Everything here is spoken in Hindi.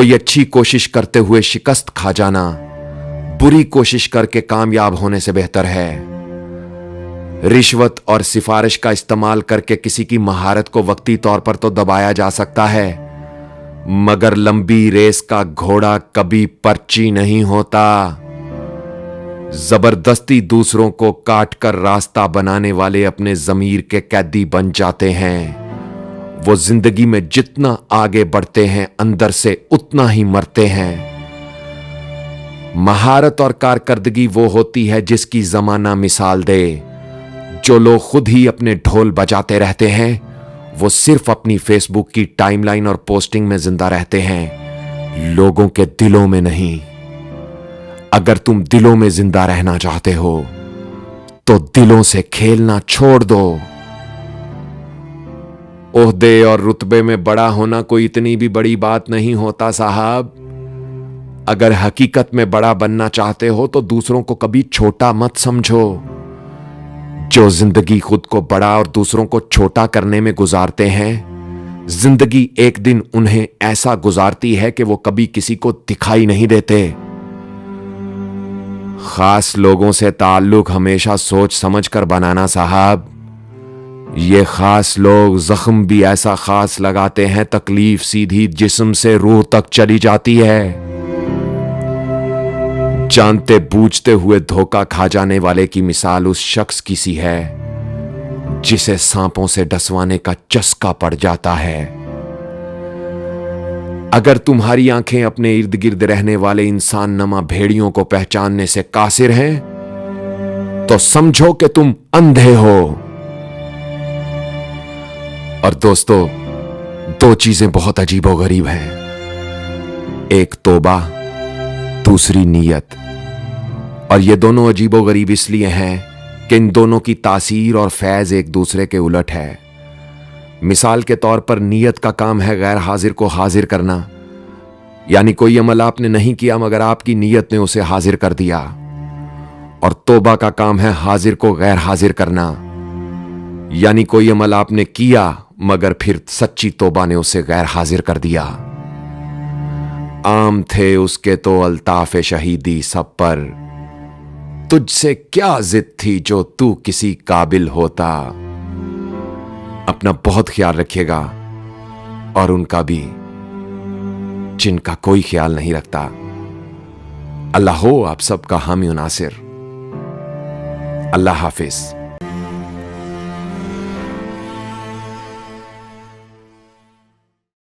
कोई अच्छी कोशिश करते हुए शिकस्त खा जाना, बुरी कोशिश करके कामयाब होने से बेहतर है। रिश्वत और सिफारिश का इस्तेमाल करके किसी की महारत को वक्ती तौर पर तो दबाया जा सकता है, मगर लंबी रेस का घोड़ा कभी पर्ची नहीं होता। ज़बरदस्ती दूसरों को काट कर रास्ता बनाने वाले अपने जमीर के कैदी बन जाते हैं। वो ज़िंदगी में जितना आगे बढ़ते हैं, अंदर से उतना ही मरते हैं। महारत और कारकर्दगी वो होती है जिसकी जमाना मिसाल दे। जो लोग खुद ही अपने ढोल बजाते रहते हैं, वो सिर्फ़ अपनी फेसबुक की टाइमलाइन और पोस्टिंग में ज़िंदा रहते हैं। लोगों के दिलों में नहीं। अगर तुम दिलों में ज़िंदा रहना चाहते हो तो दिलों से खेलना छोड़ दो। ओहदे और रुतबे में बड़ा होना कोई इतनी भी बड़ी बात नहीं होता, साहब। अगर हकीकत में बड़ा बनना चाहते हो तो दूसरों को कभी छोटा मत समझो। जो ज़िंदगी खुद को बड़ा और दूसरों को छोटा करने में गुजारते हैं, ज़िंदगी एक दिन उन्हें ऐसा गुजारती है कि वो कभी किसी को दिखाई नहीं देते। खास लोगों से ताल्लुक हमेशा सोच समझ कर बनाना, साहब। ये खास लोग जख्म भी ऐसा खास लगाते हैं, तकलीफ़ सीधी जिस्म से रूह तक चली जाती है। जानते बूझते हुए धोखा खा जाने वाले की मिसाल उस शख्स की सी है, जिसे सांपों से डसवाने का चस्का पड़ जाता है। अगर तुम्हारी आँखें अपने इर्द गिर्द रहने वाले इंसान नमा भेड़ियों को पहचानने से कासिर हैं तो समझो कि तुम अंधे हो। और दोस्तों, दो चीज़ें बहुत अजीबो गरीब हैं। एक तोबा, दूसरी नीयत। और ये दोनों अजीबो गरीब इसलिए हैं कि इन दोनों की तासीर और फैज एक दूसरे के उलट है। मिसाल के तौर पर नीयत का काम है गैर हाजिर को हाजिर करना। यानी कोई अमल आपने नहीं किया, मगर आपकी नीयत ने उसे हाजिर कर दिया। और तोबा का काम है हाजिर को गैर हाजिर करना। यानी कोई अमल आपने किया मगर फिर सच्ची तोबा ने उसे गैर हाजिर कर दिया। आम थे उसके तो अल्ताफ शहीदी सब पर। तुझसे क्या जिद थी जो तू किसी काबिल होता? अपना बहुत ख्याल रखिएगा और उनका भी, जिनका कोई ख्याल नहीं रखता। अल्लाह हो आप सबका हामी नासिर। अल्लाह हाफिज़।